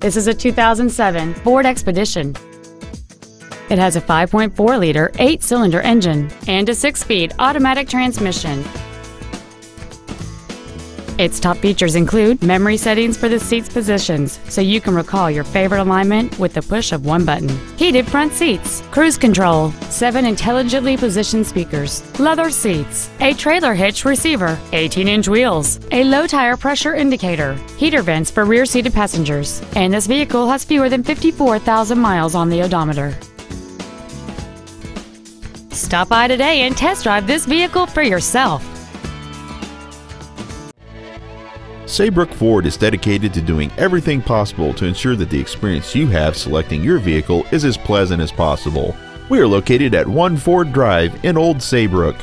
This is a 2007 Ford Expedition. It has a 5.4-liter, eight-cylinder engine and a six-speed automatic transmission. Its top features include memory settings for the seat's positions, so you can recall your favorite alignment with the push of one button. Heated front seats, cruise control, seven intelligently positioned speakers, leather seats, a trailer hitch receiver, 18-inch wheels, a low tire pressure indicator, heater vents for rear-seated passengers, and this vehicle has fewer than 54,000 miles on the odometer. Stop by today and test drive this vehicle for yourself. Saybrook Ford is dedicated to doing everything possible to ensure that the experience you have selecting your vehicle is as pleasant as possible. We are located at 1 Ford Drive in Old Saybrook.